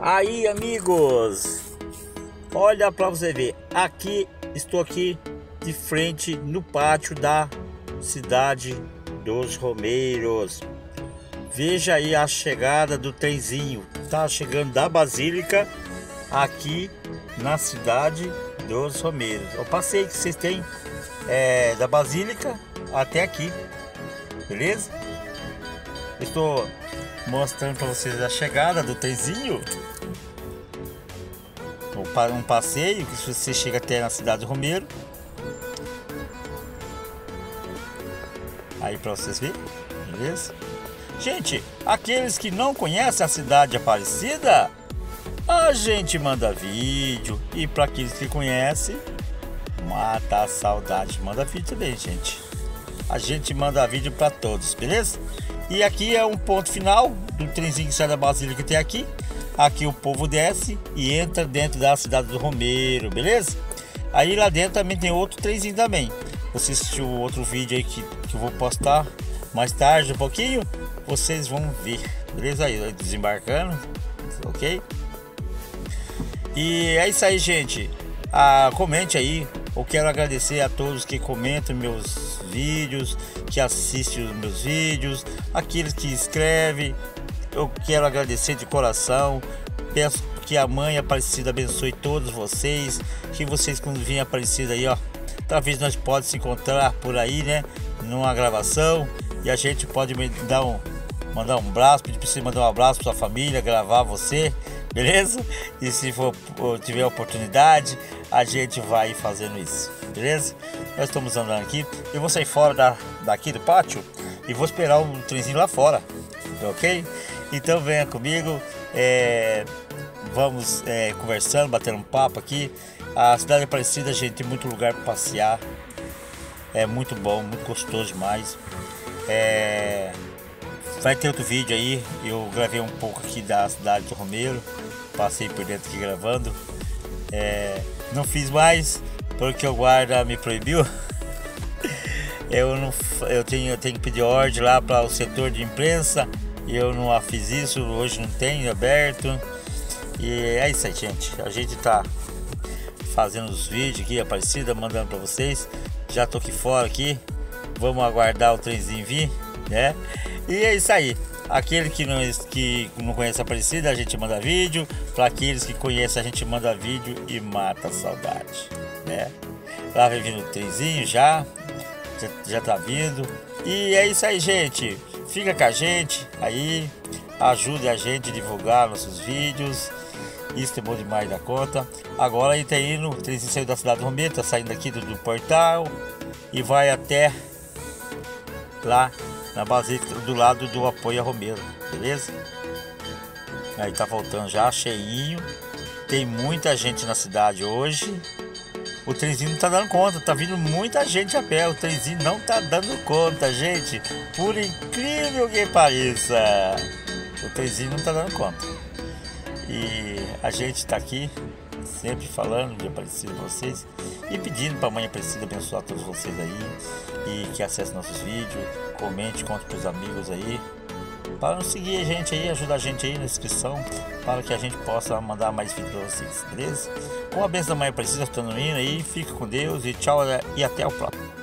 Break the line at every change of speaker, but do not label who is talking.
Aí, amigos, olha para você ver. Aqui estou aqui de frente no pátio da cidade dos Romeiros. Veja aí a chegada do trenzinho. Tá chegando da Basílica aqui na cidade dos Romeiros. O passeio que vocês têm é da Basílica até aqui. Beleza? Estou mostrando para vocês a chegada do trenzinho para um passeio que você chega até na cidade de Romero. Aí para vocês verem beleza? Gente aqueles que não conhecem a cidade de Aparecida a gente manda vídeo. E para aqueles que conhecem mata a saudade. Manda vídeo também gente. A gente manda vídeo para todos beleza e aqui é um ponto final do trenzinho que sai da Basílica que tem aqui. Aqui o povo desce e entra dentro da cidade do Romeiro, beleza? Aí lá dentro também tem outro trenzinho também. Você assistiu outro vídeo aí que, que eu vou postar mais tarde um pouquinho, vocês vão ver, beleza? Aí, desembarcando, ok? E é isso aí, gente. Ah, comente aí eu quero agradecer a todos que comentam meus vídeos, que assistem os meus vídeos, aqueles que escrevem. Eu quero agradecer de coração. Peço que a mãe Aparecida abençoe todos vocês, que vocês quando virem Aparecida aí, ó, talvez nós pode se encontrar por aí, né, numa gravação e a gente pode dar um mandar um abraço, pedir para você mandar um abraço para sua família, gravar você, beleza? E se for tiver oportunidade, a gente vai fazendo isso, beleza? Nós estamos andando aqui. Eu vou sair fora da, daqui do pátio e vou esperar o trenzinho lá fora, ok? Então venha comigo, é, vamos é, conversando, batendo um papo aqui. A cidade é parecida, gente, tem muito lugar para passear. É muito bom, muito gostoso demais. É, vai ter outro vídeo aí. Eu gravei um pouco aqui da cidade de Romero. Passei por dentro aqui gravando. É, não fiz mais porque o guarda me proibiu. Eu não, eu tenho, eu tenho que pedir ordem lá para o setor de imprensa eu não fiz isso. Hoje não tem aberto. E é isso aí, gente. A gente tá fazendo os vídeos aqui, Aparecida, mandando para vocês. Já tô aqui fora aqui. Vamos aguardar o trenzinho vir, né? E é isso aí. Aquele que não, que não conhece a Aparecida, a gente manda vídeo. Para aqueles que conhecem, a gente manda vídeo e mata a saudade. Né? Lá vem vindo o trenzinho já, já, já tá vindo. E é isso aí, gente. Fica com a gente aí. Ajude a gente a divulgar nossos vídeos. Isso é bom demais da conta. Agora ele tá indo, o trenzinho saiu da cidade do Romero, tá saindo aqui do, do portal e vai até lá na Basílica do lado do apoio a beleza? Aí tá voltando já cheinho. Tem muita gente na cidade hoje. O trenzinho não tá dando conta, tá vindo muita gente a pé. O trenzinho não tá dando conta, gente. Por incrível que pareça, o trenzinho não tá dando conta. E a gente tá aqui sempre falando de Aparecida para vocês e pedindo para a Mãe Aparecida abençoar todos vocês aí e que acesse nossos vídeos, comente, conte para os amigos aí para nos seguir a gente aí, ajudar a gente aí na descrição para que a gente possa mandar mais vídeos para vocês, beleza? Com a benção da Mãe Aparecida estando indo aí, fica com Deus e tchau e até o próximo.